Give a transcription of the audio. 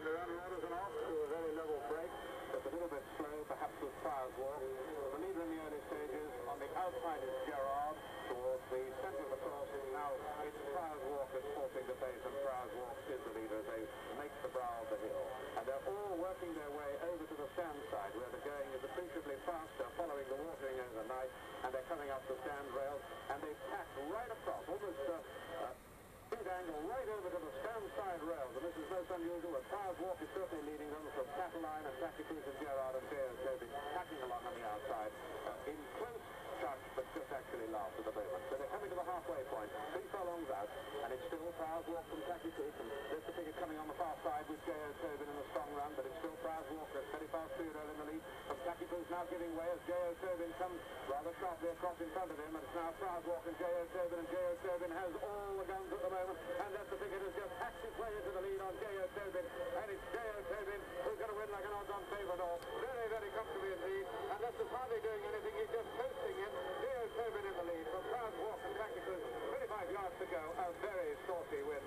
taken their own orders and off to a very level break. Just a little bit slow, perhaps with Prior's Walk. The leader in the early stages. On the outside is Gerard towards the centre of the course. Now it's Prior's Walk that's forcing the pace and Prior's Walk is the leader as they make the brow of the hill. And they're all working their way over to the stand side where the going is appreciably faster following the watering overnight and they're coming up the stand rails and they pack right across, almost uh, uh, angle right over to the stand side rails. And this is most unusual. Walk is certainly leading them from Cataline and Tacticus and Gerard and J.O. Tobin packing along on the outside uh, in close touch, but just actually last at the moment. So they're coming to the halfway point. three furlongs out, and it's still Prior's Walk from Tacticus. And there's the figure coming on the far side with J.O. Tobin in a strong run, but it's still Prior's Walk. There's very fast two-year-old in the lead. From Tacticus now giving way as J.O. Tobin comes rather sharply across in front of him, and it's now Prior's Walk and J.O. Tobin, and J.O. Tobin has all the guns at the moment, and that's comfortably in lead, and that's hardly doing anything. He's just posting in. J.O. Tobin in the lead from Crown's Walk and practically 25 yards to go. A very saucy win.